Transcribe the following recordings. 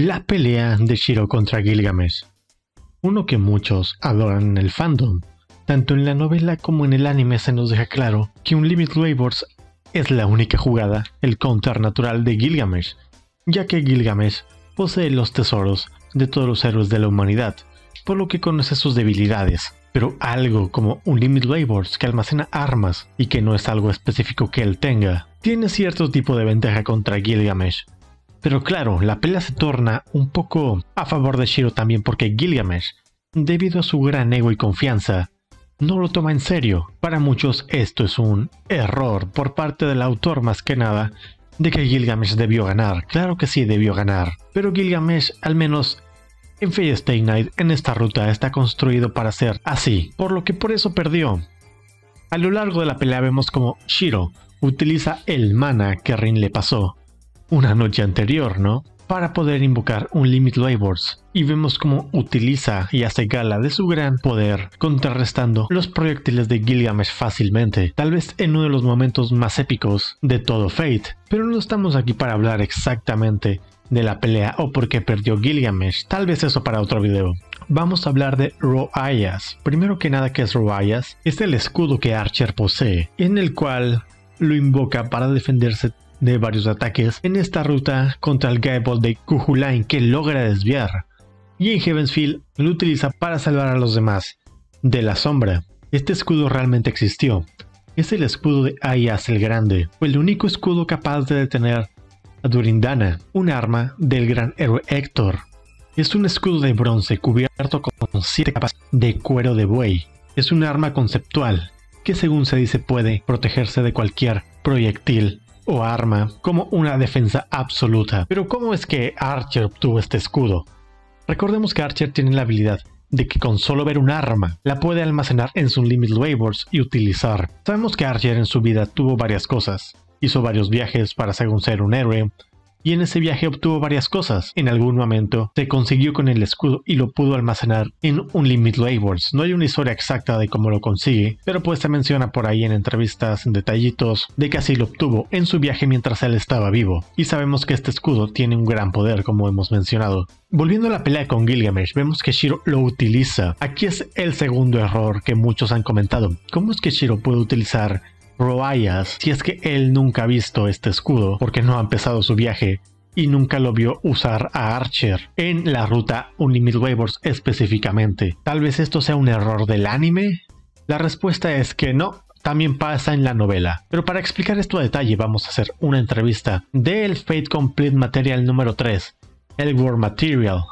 La pelea de Shiro contra Gilgamesh. Uno que muchos adoran en el fandom. Tanto en la novela como en el anime se nos deja claro que un Limit Labors es la única jugada, el counter natural de Gilgamesh, ya que Gilgamesh posee los tesoros de todos los héroes de la humanidad, por lo que conoce sus debilidades. Pero algo como un Limit Labors que almacena armas y que no es algo específico que él tenga, tiene cierto tipo de ventaja contra Gilgamesh, pero claro, la pelea se torna un poco a favor de Shiro también porque Gilgamesh, debido a su gran ego y confianza, no lo toma en serio. Para muchos esto es un error por parte del autor más que nada de que Gilgamesh debió ganar. Claro que sí debió ganar, pero Gilgamesh al menos en Fate Night en esta ruta está construido para ser así, por lo que por eso perdió. A lo largo de la pelea vemos como Shiro utiliza el mana que Rin le pasó una noche anterior, ¿no? Para poder invocar un Limit Labors. Y vemos cómo utiliza y hace gala de su gran poder, contrarrestando los proyectiles de Gilgamesh fácilmente, tal vez en uno de los momentos más épicos de todo Fate. Pero no estamos aquí para hablar exactamente de la pelea o por qué perdió Gilgamesh, tal vez eso para otro video. Vamos a hablar de Roayas. Primero que nada, ¿qué es Roayas? Es el escudo que Archer posee, en el cual lo invoca para defenderse de varios ataques en esta ruta contra el Gaebol de Kuhulain que logra desviar. Y en Heavensfield lo utiliza para salvar a los demás de la sombra. Este escudo realmente existió. Es el escudo de Ayas el Grande, fue el único escudo capaz de detener a Durindana, un arma del gran héroe Héctor. Es un escudo de bronce cubierto con siete capas de cuero de buey. Es un arma conceptual que según se dice puede protegerse de cualquier proyectil o arma como una defensa absoluta. Pero ¿cómo es que Archer obtuvo este escudo? Recordemos que Archer tiene la habilidad de que con solo ver un arma la puede almacenar en su Limit Waivers y utilizar. Sabemos que Archer en su vida tuvo varias cosas. Hizo varios viajes para según ser un héroe, y en ese viaje obtuvo varias cosas. En algún momento se consiguió con el escudo y lo pudo almacenar en un Limit Labels. No hay una historia exacta de cómo lo consigue, pero pues se menciona por ahí en entrevistas, en detallitos, de que así lo obtuvo en su viaje mientras él estaba vivo. Y sabemos que este escudo tiene un gran poder, como hemos mencionado. Volviendo a la pelea con Gilgamesh, vemos que Shiro lo utiliza. Aquí es el segundo error que muchos han comentado. ¿Cómo es que Shiro puede utilizar Roayas, si es que él nunca ha visto este escudo, porque no ha empezado su viaje y nunca lo vio usar a Archer en la ruta Unlimit Waivers específicamente. Tal vez esto sea un error del anime. La respuesta es que no, también pasa en la novela. Pero para explicar esto a detalle vamos a hacer una entrevista del Fate Complete Material número 3, el War Material,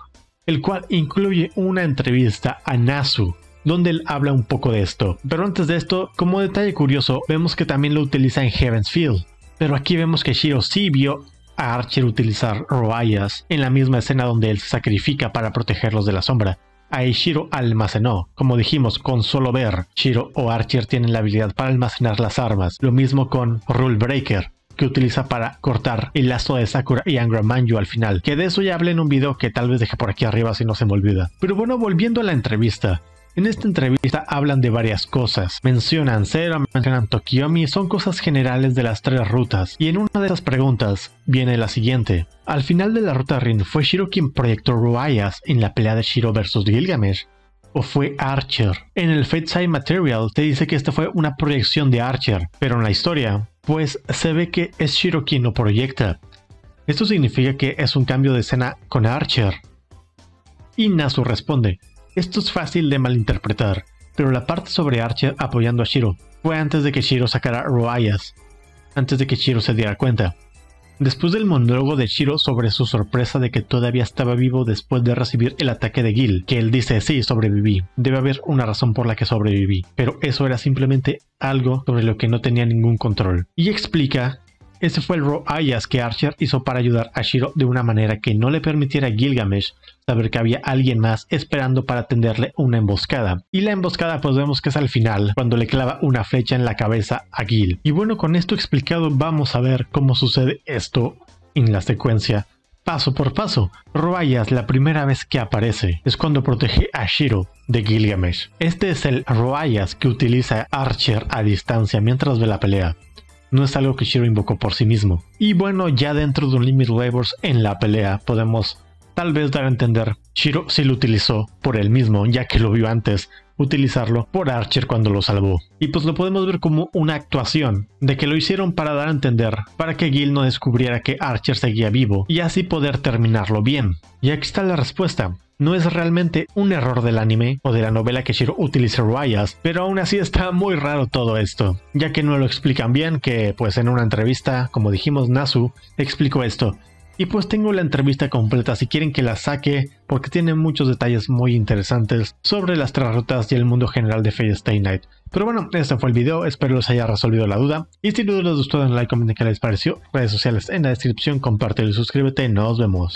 el cual incluye una entrevista a Nasu, donde él habla un poco de esto. Pero antes de esto, como detalle curioso, vemos que también lo utiliza en Heaven's Field. Pero aquí vemos que Shiro sí vio a Archer utilizar Roayas en la misma escena donde él se sacrifica para protegerlos de la sombra. Ahí Shiro almacenó. Como dijimos, con solo ver, Shiro o Archer tienen la habilidad para almacenar las armas. Lo mismo con Rule Breaker, que utiliza para cortar el lazo de Sakura y Angra Manju al final. Que de eso ya hablé en un video que tal vez deje por aquí arriba si no se me olvida. Pero bueno, volviendo a la entrevista. En esta entrevista hablan de varias cosas. Mencionan Zero, mencionan Tokiomi, son cosas generales de las tres rutas. Y en una de esas preguntas viene la siguiente. Al final de la ruta Rin, ¿fue Shiro quien proyectó Ruayas en la pelea de Shiro vs Gilgamesh? ¿O fue Archer? En el Fate Side Material te dice que esta fue una proyección de Archer, pero en la historia, pues se ve que es Shiro quien lo proyecta. Esto significa que es un cambio de escena con Archer. Y Nasu responde, esto es fácil de malinterpretar, pero la parte sobre Archer apoyando a Shiro fue antes de que Shiro sacara Roayas, antes de que Shiro se diera cuenta. Después del monólogo de Shiro sobre su sorpresa de que todavía estaba vivo después de recibir el ataque de Gil, que él dice sí, sobreviví, debe haber una razón por la que sobreviví, pero eso era simplemente algo sobre lo que no tenía ningún control. Y explica ese fue el Roayas que Archer hizo para ayudar a Shiro de una manera que no le permitiera a Gilgamesh saber que había alguien más esperando para tenderle una emboscada. Y la emboscada pues vemos que es al final, cuando le clava una flecha en la cabeza a Gil. Y bueno, con esto explicado vamos a ver cómo sucede esto en la secuencia. Paso por paso, Roayas la primera vez que aparece es cuando protege a Shiro de Gilgamesh. Este es el Roayas que utiliza Archer a distancia mientras ve la pelea no es algo que Shiro invocó por sí mismo. Y bueno, ya dentro de un Limit Waivers en la pelea podemos tal vez dar a entender, Shiro sí lo utilizó por él mismo, ya que lo vio antes utilizarlo por Archer cuando lo salvó. Y pues lo podemos ver como una actuación, de que lo hicieron para dar a entender, para que Gil no descubriera que Archer seguía vivo, y así poder terminarlo bien. Y aquí está la respuesta. No es realmente un error del anime o de la novela que Shiro utilice Rayas, pero aún así está muy raro todo esto, ya que no lo explican bien, que pues en una entrevista, como dijimos, Nasu explicó esto, y pues tengo la entrevista completa si quieren que la saque, porque tiene muchos detalles muy interesantes sobre las tres rutas y el mundo general de Fate Stay Night. Pero bueno, este fue el video, espero les haya resolvido la duda. Y si no les gustó, den like, comenten qué les pareció. Redes sociales en la descripción, compártelo y suscríbete. Nos vemos.